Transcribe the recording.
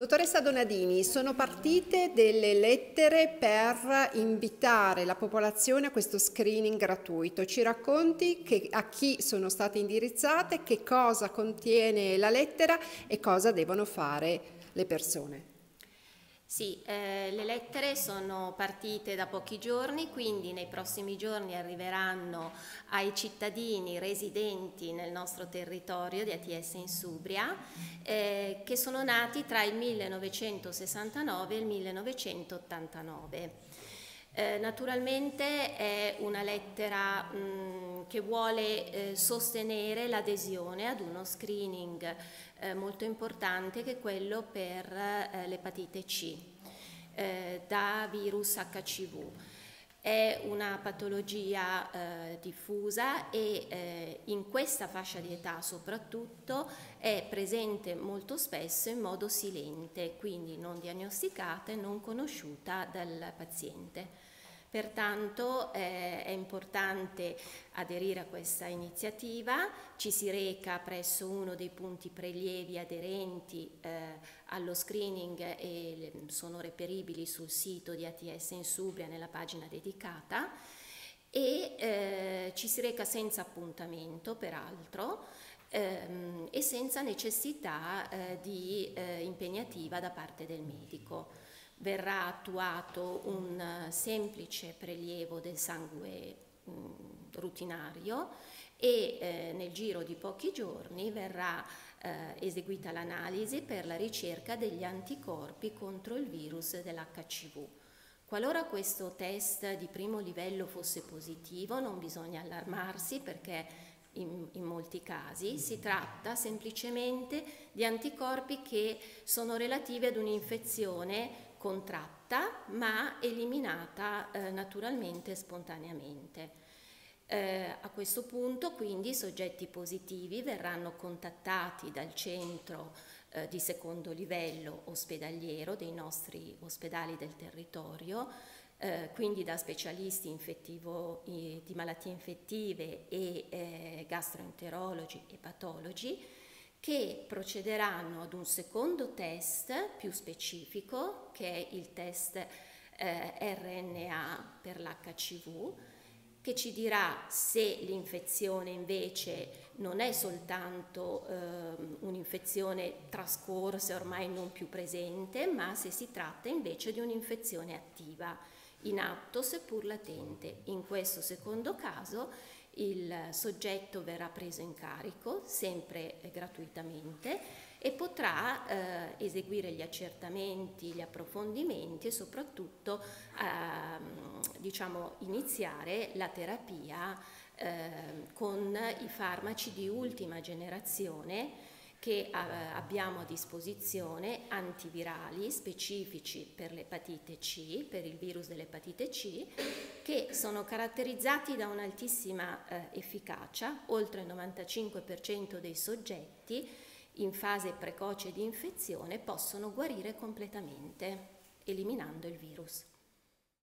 Dottoressa Donadini, sono partite delle lettere per invitare la popolazione a questo screening gratuito. Ci racconti che, a chi sono state indirizzate, che cosa contiene la lettera e cosa devono fare le persone? Sì, eh, le lettere sono partite da pochi giorni, quindi nei prossimi giorni arriveranno ai cittadini residenti nel nostro territorio di ATS in Subria, eh, che sono nati tra il 1969 e il 1989. Eh, naturalmente è una lettera mh, che vuole eh, sostenere l'adesione ad uno screening eh, molto importante che è quello per eh, l'epatite C eh, da virus HCV. È una patologia eh, diffusa e in questa fascia di età soprattutto è presente molto spesso in modo silente, quindi non diagnosticata e non conosciuta dal paziente. Pertanto eh, è importante aderire a questa iniziativa, ci si reca presso uno dei punti prelievi aderenti eh, allo screening e sono reperibili sul sito di ATS in Subria nella pagina dedicata. E eh, ci si reca senza appuntamento peraltro ehm, e senza necessità eh, di eh, impegnativa da parte del medico verrà attuato un eh, semplice prelievo del sangue mh, mm, rutinario e eh, nel giro di pochi giorni verrà eh, eseguita l'analisi per la ricerca degli anticorpi contro il virus dell'HCV. Qualora questo test di primo livello fosse positivo non bisogna allarmarsi perché in, in, molti casi si tratta semplicemente di anticorpi che sono relativi ad un'infezione contratta ma eliminata eh, naturalmente e spontaneamente. Eh, a questo punto quindi i soggetti positivi verranno contattati dal centro eh, di secondo livello ospedaliero dei nostri ospedali del territorio, eh, quindi da specialisti infettivo, di malattie infettive e eh, gastroenterologi e patologi, che procederanno ad un secondo test più specifico, che è il test eh, RNA per l'HCV, che ci dirà se l'infezione invece non è soltanto eh, un'infezione trascorsa e ormai non più presente, ma se si tratta invece di un'infezione attiva, in atto seppur latente. In questo secondo caso il soggetto verrà preso in carico sempre eh, gratuitamente e potrà eh, eseguire gli accertamenti, gli approfondimenti e soprattutto eh, diciamo, iniziare la terapia eh, con i farmaci di ultima generazione che eh, abbiamo a disposizione antivirali specifici per l'epatite C, per il virus dell'epatite C, che sono caratterizzati da un'altissima eh, efficacia, oltre il 95% dei soggetti in fase precoce di infezione possono guarire completamente, eliminando il virus.